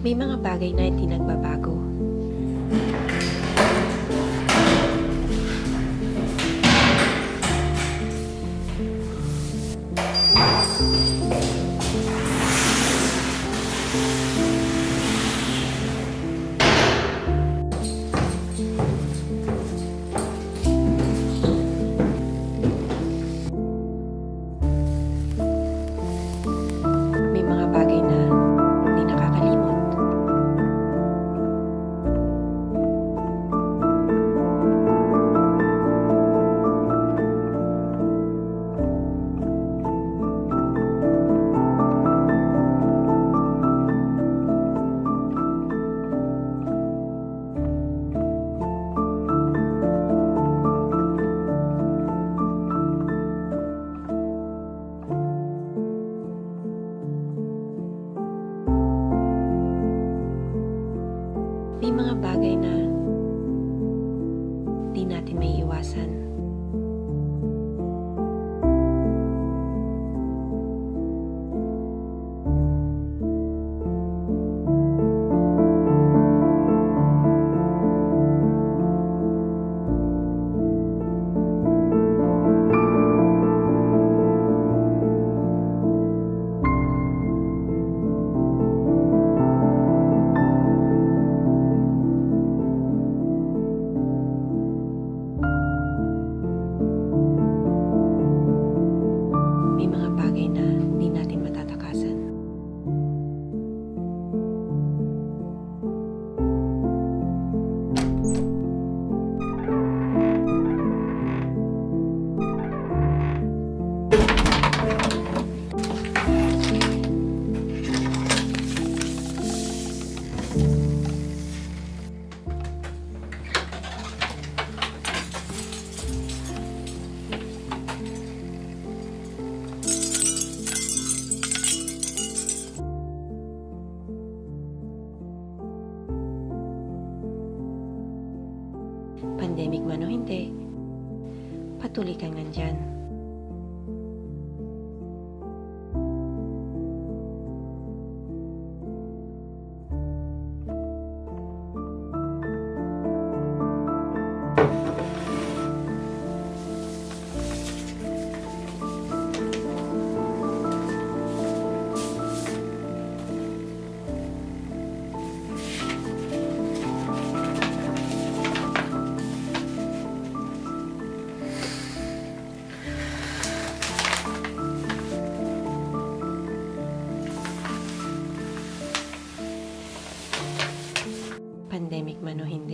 May mga bagay na hindi. May mga bagay na di natin may iwasan. Pandemic man o hindi, patuloy kang nandyan. Pandemic man o hindi,